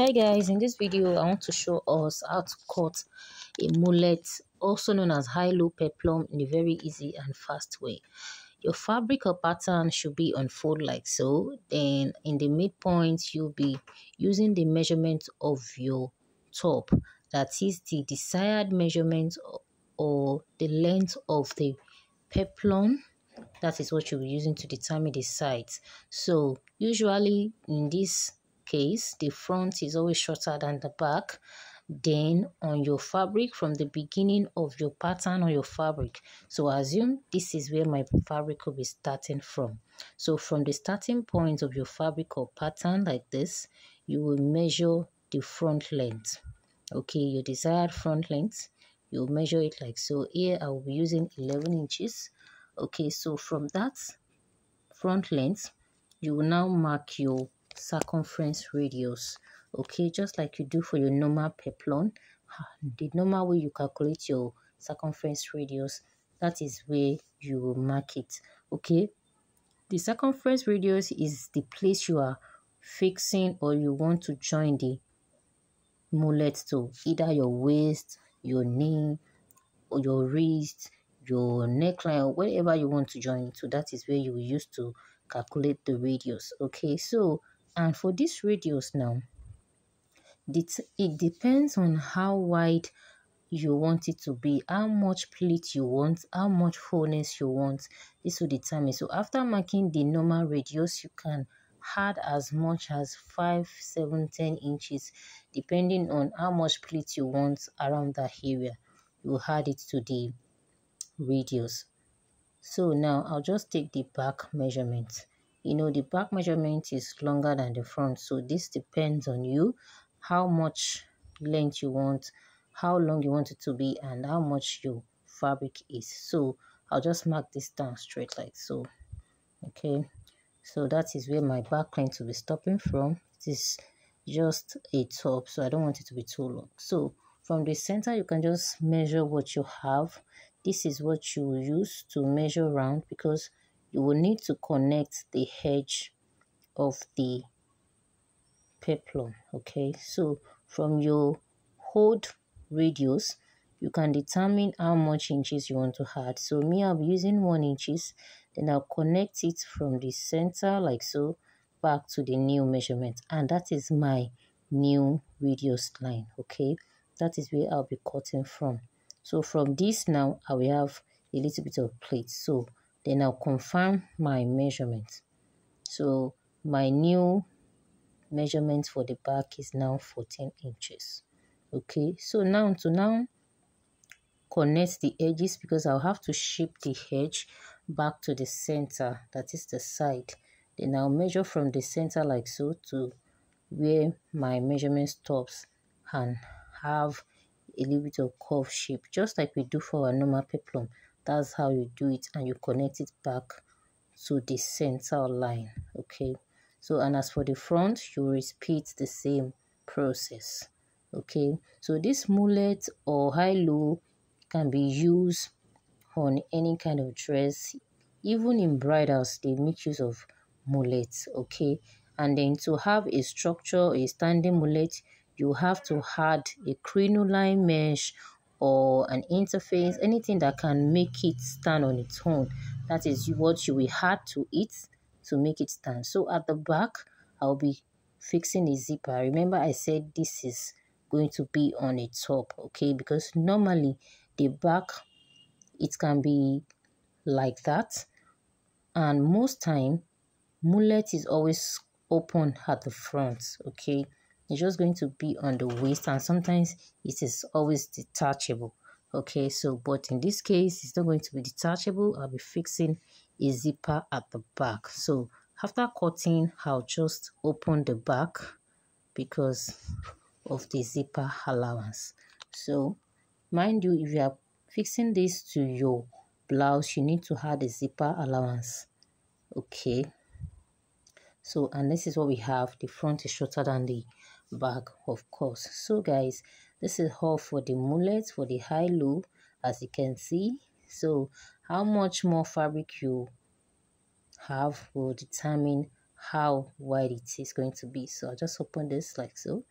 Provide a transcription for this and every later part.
Hey guys, in this video I want to show us how to cut a mullet also known as high-low peplum in a very easy and fast way. Your fabric or pattern should be unfold like so. Then in the midpoint you'll be using the measurement of your top that is the desired measurement or the length of the peplum that is what you'll be using to determine the size. So usually in this case, the front is always shorter than the back. Then on your fabric from the beginning of your pattern on your fabric. So assume this is where my fabric will be starting from. So from the starting point of your fabric or pattern like this, you will measure the front length. Okay, your desired front length, you'll measure it like so. Here I will be using 11 inches. Okay, so from that front length, you will now mark your circumference radius okay? Just like you do for your normal peplum the normal way you calculate your circumference radius that is where you will mark it okay? The circumference radius is the place you are fixing or you want to join the mullet to either your waist your knee or your wrist your neckline or whatever you want to join to. That is where you use to calculate the radius okay? So and for this radius now it depends on how wide you want it to be how much pleat you want how much fullness you want. This will determine. So after marking the normal radius you can add as much as 5 7 10 inches depending on how much pleat you want around that area. You add it to the radius. So now i'll just take the back measurement you know the back measurement is longer than the front. So this depends on you how much length you want how long you want it to be and how much your fabric is. So i'll just mark this down straight like so okay? So that is where my back length will be stopping from. It is just a top so i don't want it to be too long. So from the center you can just measure what you have. This is what you use to measure around because you will need to connect the edge of the peplum okay? So from your hold radius you can determine how much inches you want to add. So me i'm using one inches then i'll connect it from the center like so back to the new measurement. And that is my new radius line okay? That is where i'll be cutting from. So from this now i will have a little bit of plate. So then I'll confirm my measurement. So my new measurement for the back is now 14 inches. Okay, so now to now connect the edges because I'll have to shape the edge back to the center, that is the side. Then I'll measure from the center like so to where my measurement stops and have a little bit of curve shape, just like we do for our normal peplum that's how you do it and you connect it back to the center line okay? So and as for the front you repeat the same process okay? So this mullet or high-low can be used on any kind of dress. Even in bridals they make use of mullets okay? And then to have a structure a standing mullet you have to add a crinoline mesh or an interface, anything that can make it stand on its own. That is what you will add to it to make it stand. So at the back, I'll be fixing the zipper. Remember I said this is going to be on a top, okay? Because normally the back, it can be like that. And most time, mullet is always open at the front, okay? It's just going to be on the waist and sometimes it is always detachable okay? So but in this case it's not going to be detachable. I'll be fixing a zipper at the back. So after cutting i'll just open the back because of the zipper allowance. So mind you if you are fixing this to your blouse you need to add a zipper allowance okay so and this is what we have the front is shorter than the back of course. So guys this is all for the mullet for the high low as you can see. So how much more fabric you have will determine how wide it is going to be. So i'll just open this like so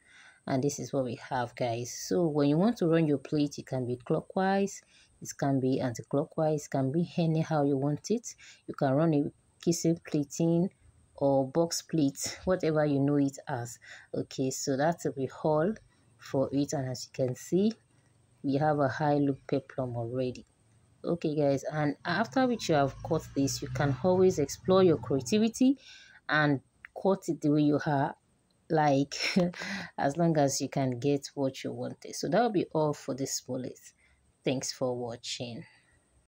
and this is what we have guys. So when you want to run your plate it can be clockwise it can be anti-clockwise can be anyhow you want it. You can run a kissing plating or box plate whatever you know it as. Okay so that's a haul for it and as you can see we have a high low peplum already. Okay guys and after which you have cut this you can always explore your creativity and cut it the way you are like as long as you can get what you wanted. So that will be all for this bullet. Thanks for watching